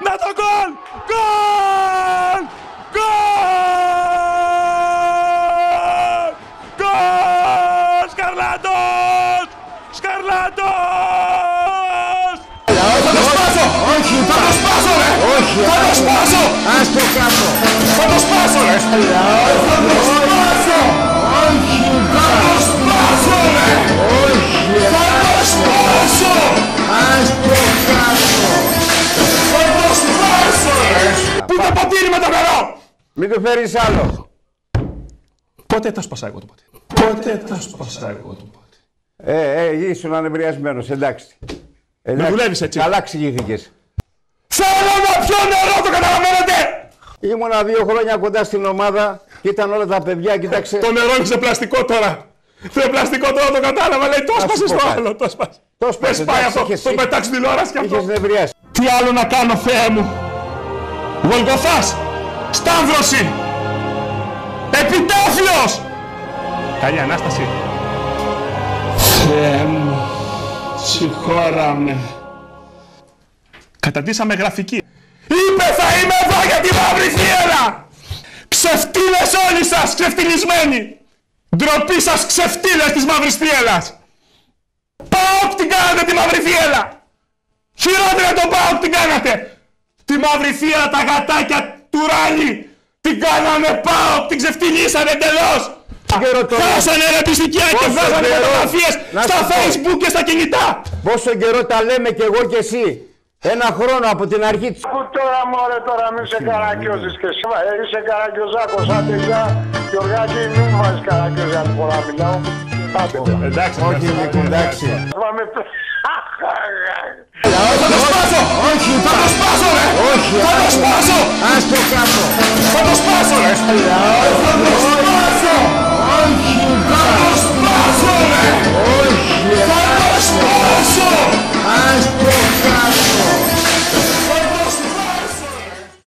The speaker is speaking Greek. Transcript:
na to gol! Gol! Gol! Gol! Scarlato! Πού το ποτήρι με το νερό! Μην του φέρεις άλλο. Πότε τα σπάσα εγώ το ποτήρι. Πότε τα σπάσα εγώ το ποτήρι. Ε, ε, ήσουν ανεβριασμένος, εντάξει. εντάξει. δουλεύεις έτσι. Καλά εξηγήθηκες. Θέλω να πιω νερό, το καταλαβαίνετε! Ήμουνα δύο χρόνια κοντά στην ομάδα και ήταν όλα τα παιδιά, κοίταξε. Το νερό είναι σε πλαστικό τώρα. Σε πλαστικό τώρα το κατάλαβα. Λέει το σου έσπασε πω το κάτι. άλλο. Το έσπασε. Το Δεν σπάσε, σπάει εντάξει, αυτό. είχες- Το πετάξεις στην τηλεόραση και Είχες αυτό. νευριάσει. Τι άλλο να κάνω, Θεέ μου. Γολγοθάς. Σταύρωση. Επιτάφιος. Καλή Ανάσταση. Θεέ μου. Συγχώρα με. Καταντήσαμε γραφική. Είπε θα είμαι εδώ για τη μαύρη θύελα. Ξεφτύλες όλοι σας, ξεφτυλισμένοι. Ντροπή σας ξεφτύλες της μαύρης θύελας. Πάω την κάνατε τη μαύρη θύελα. Χειρότερα τον πάω την κάνατε. Τη μαύρη θύελα, τα γατάκια του Ράλι. Την κάναμε πάω, την ξεφτυλίσανε εντελώς. Καιρό τώρα. Χάσανε ρε πιστικιά και Πόσο βγάζανε καιρό. φωτογραφίες Να στα σου πω. facebook και στα κινητά. Πόσο καιρό τα λέμε κι εγώ κι εσύ. Ένα χρόνο από την αρχή της... Πού τώρα μωρέ τώρα μην σε καρακιόζεις και εσύ. Ε, Είσαι καρακιόζάκος, άντε για Γιωργάκη μην μου βάζεις καρακιόζη αν πολλά μιλάω. Άντε τώρα. Εντάξει, Όχι, Νίκο, εντάξει. Πάμε Θα το σπάσω! Όχι, Θα το σπάσω ρε! Όχι, Θα το ας- σπάσω! Ας